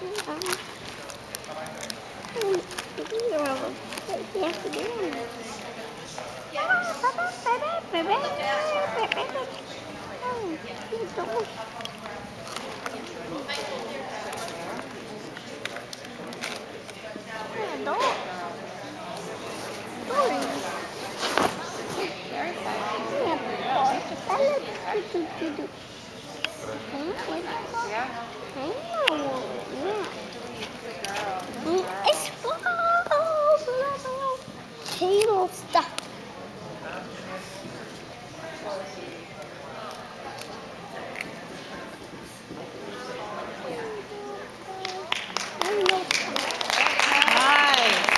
Yeah. I know. Table stuff. Nice.